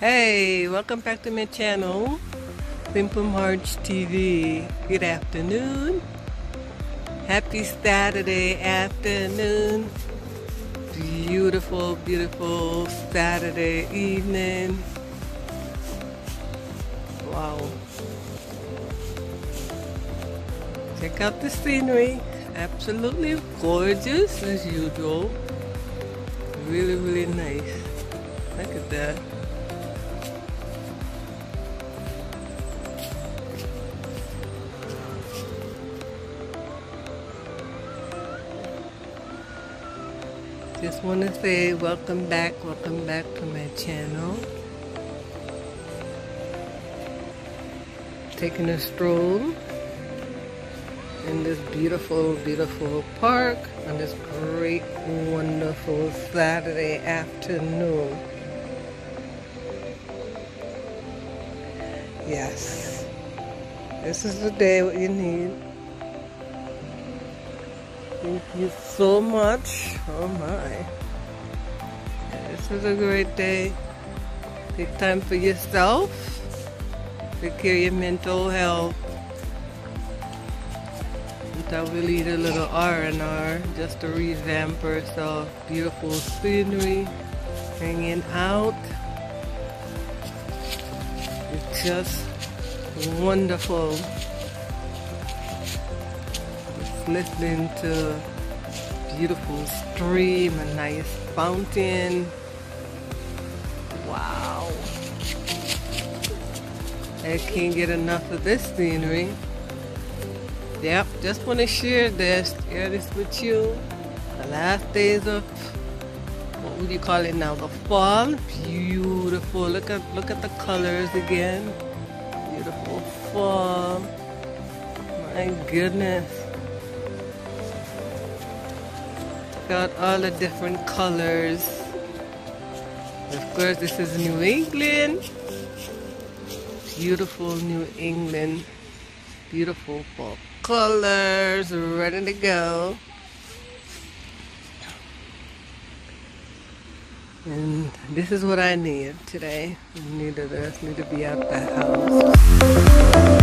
Hey, welcome back to my channel, Simply Marge TV. Good afternoon. Happy Saturday afternoon. Beautiful, beautiful Saturday evening. Wow. Check out the scenery. Absolutely gorgeous as usual. Really, really nice. Look at that. Just want to say welcome back, welcome back to my channel. Taking a stroll in this beautiful, beautiful park on this great, wonderful Saturday afternoon. Yes, this is the day what you need. Thank you so much. Oh my. This is a great day. Take time for yourself. Take care of your mental health. I will eat a little R&R just to revamp ourselves. Beautiful scenery. Hanging out. It's just wonderful listening to beautiful stream, a nice fountain. Wow. I can't get enough of this scenery. Yep, just want to share this, share this with you. The last days of what would you call it now? The fall. Beautiful. Look at look at the colors again. Beautiful fall. My goodness. Got all the different colors. Of course, this is New England. Beautiful New England. Beautiful fall colors, ready to go. And this is what I need today. I need to, need to be out the house.